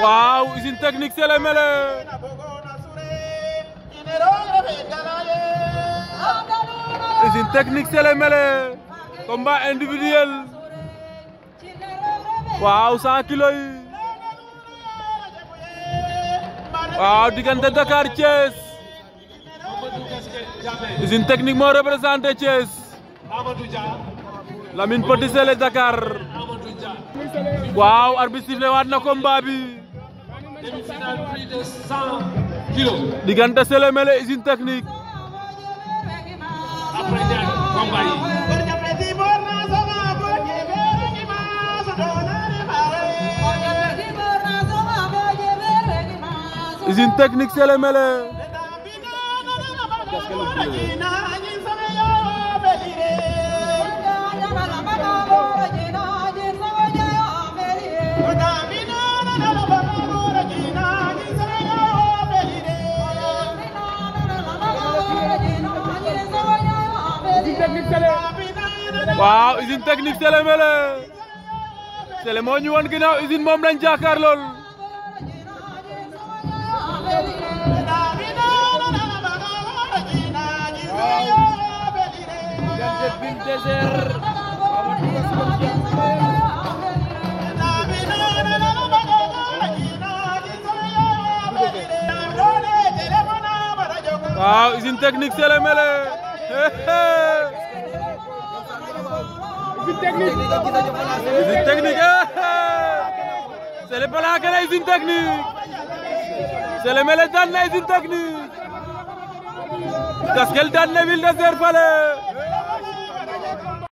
waaw usine technique Sele Mele usine technique Sele Mele combat individuel waaw 100 kilos yi waaw diggante Dakar Thiès usine technique moo représenté Thiès Lamine Petit Sele Dakar waaw arbitre sifflé waat na combat bi demi-finale plus de 100 kilos. diggante Sélémélé usine technique. après technique Sélé waaw usine technique Sélé Mélé Sélé ñu wan ginnaaw usine moom lañ lool waaw usine technique Sélé Mélé Usine technique eh, c'est le Balaké la usine technique c'est le Mélé daan na usine